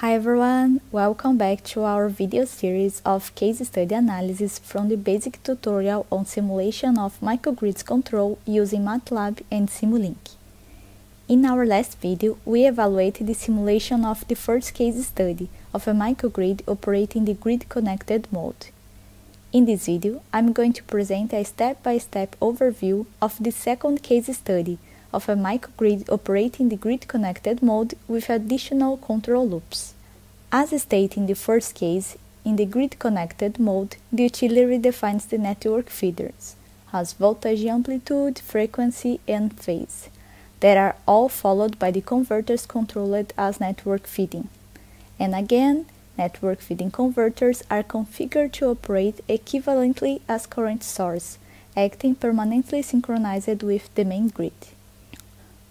Hi everyone, welcome back to our video series of case study analysis from the basic tutorial on simulation of microgrids control using MATLAB and Simulink. In our last video, we evaluated the simulation of the first case study of a microgrid operating the grid-connected mode. In this video, I'm going to present a step-by-step -step overview of the second case study of a microgrid operating the grid-connected mode with additional control loops. As stated in the first case, in the grid-connected mode, the utility defines the network feeders, as voltage, amplitude, frequency, and phase, that are all followed by the converters controlled as network feeding. And again, network feeding converters are configured to operate equivalently as current source, acting permanently synchronized with the main grid.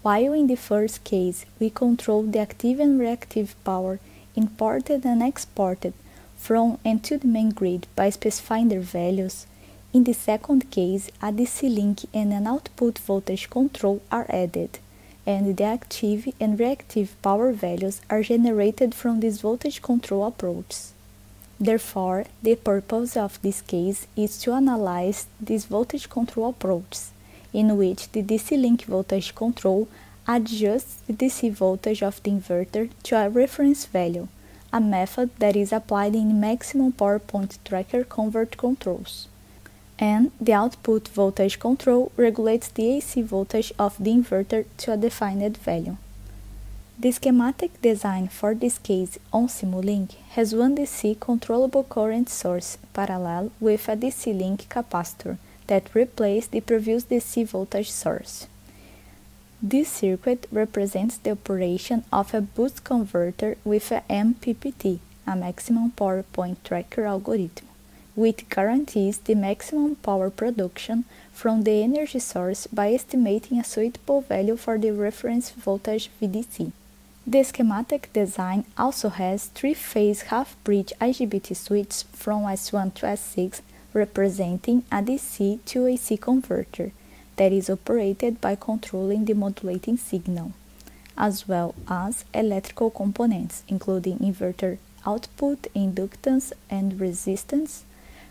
While in the first case we control the active and reactive power imported and exported from and to the main grid by specifying their values, in the second case a DC link and an output voltage control are added, and the active and reactive power values are generated from these voltage control approaches. Therefore, the purpose of this case is to analyze these voltage control approaches in which the DC link voltage control adjusts the DC voltage of the inverter to a reference value, a method that is applied in maximum power point tracker convert controls. And the output voltage control regulates the AC voltage of the inverter to a defined value. The schematic design for this case on Simulink has one DC controllable current source parallel with a DC link capacitor that replace the previous DC voltage source. This circuit represents the operation of a boost converter with a MPPT, a maximum power point tracker algorithm, which guarantees the maximum power production from the energy source by estimating a suitable value for the reference voltage VDC. The schematic design also has three-phase half-bridge IGBT switches from S1 to S6 representing a DC to AC converter that is operated by controlling the modulating signal, as well as electrical components including inverter output, inductance and resistance,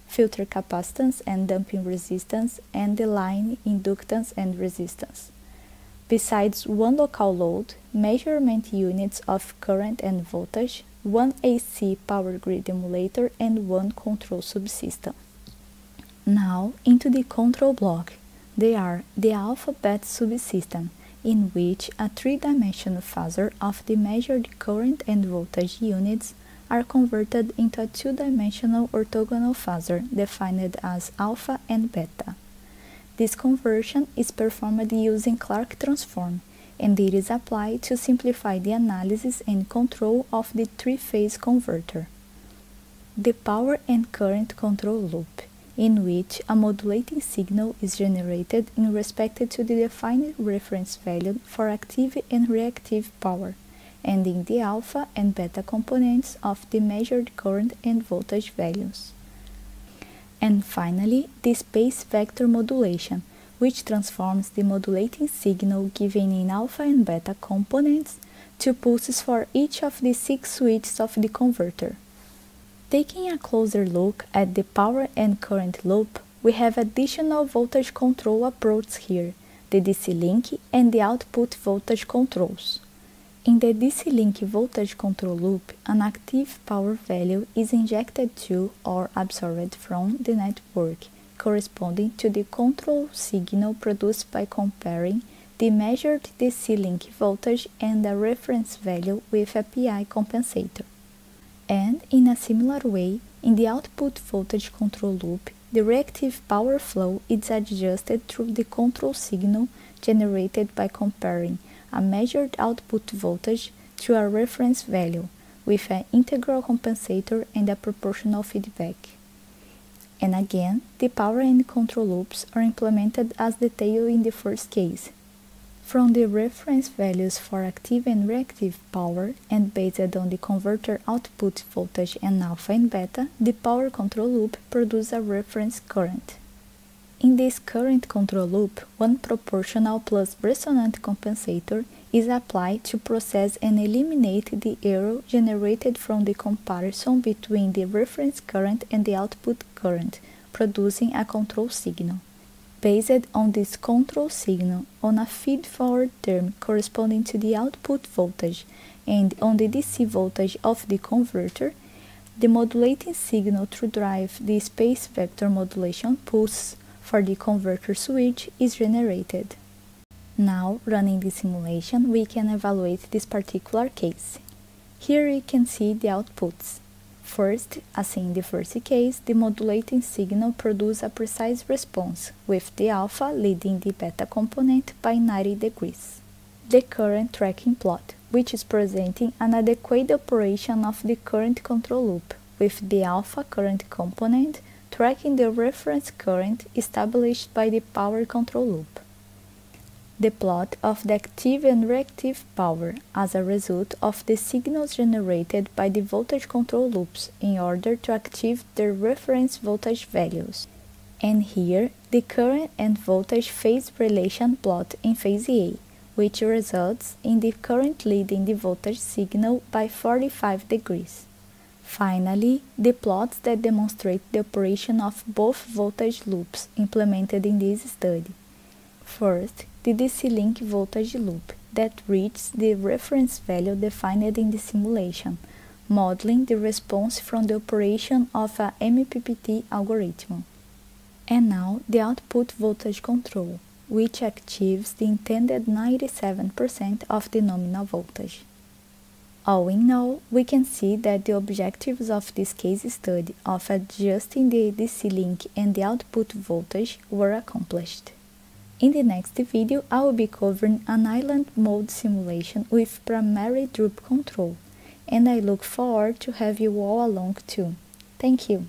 filter capacitance and damping resistance, and the line inductance and resistance. Besides one local load, measurement units of current and voltage, one AC power grid emulator, and one control subsystem. Now into the control block. They are the alpha-beta subsystem, in which a three-dimensional phasor of the measured current and voltage units are converted into a two-dimensional orthogonal phasor defined as alpha and beta. This conversion is performed using Clarke transform, and it is applied to simplify the analysis and control of the three-phase converter. The power and current control loop in which a modulating signal is generated in respect to the defined reference value for active and reactive power, and in the alpha and beta components of the measured current and voltage values. And finally, the space vector modulation, which transforms the modulating signal given in alpha and beta components to pulses for each of the six switches of the converter. Taking a closer look at the power and current loop, we have additional voltage control approaches here, the DC link and the output voltage controls. In the DC link voltage control loop, an active power value is injected to or absorbed from the network, corresponding to the control signal produced by comparing the measured DC link voltage and a reference value with a PI compensator. And in a similar way, in the output voltage control loop, the reactive power flow is adjusted through the control signal generated by comparing a measured output voltage to a reference value with an integral compensator and a proportional feedback. And again, the power and control loops are implemented as detailed in the first case, from the reference values for active and reactive power and based on the converter output voltage and alpha and beta, the power control loop produces a reference current. In this current control loop, one proportional plus resonant compensator is applied to process and eliminate the error generated from the comparison between the reference current and the output current, producing a control signal. Based on this control signal on a feed-forward term corresponding to the output voltage and on the DC voltage of the converter, the modulating signal to drive the space vector modulation pulse for the converter switch is generated. Now, running the simulation, we can evaluate this particular case. Here you can see the outputs. First, as in the first case, the modulating signal produces a precise response, with the alpha leading the beta component by 90 degrees. The current tracking plot which is presenting an adequate operation of the current control loop, with the alpha current component tracking the reference current established by the power control loop. The plot of the active and reactive power as a result of the signals generated by the voltage control loops in order to achieve their reference voltage values. And here, the current and voltage phase relation plot in phase A which results in the current leading the voltage signal by 45 degrees. Finally, the plots that demonstrate the operation of both voltage loops implemented in this study. First, the DC link voltage loop that reaches the reference value defined in the simulation, modeling the response from the operation of a MPPT algorithm. And now the output voltage control which achieves the intended 97% of the nominal voltage. All in all, we can see that the objectives of this case study of adjusting the DC link and the output voltage were accomplished. In the next video, I will be covering an island mode simulation with primary droop control, and I look forward to have you all along too. Thank you.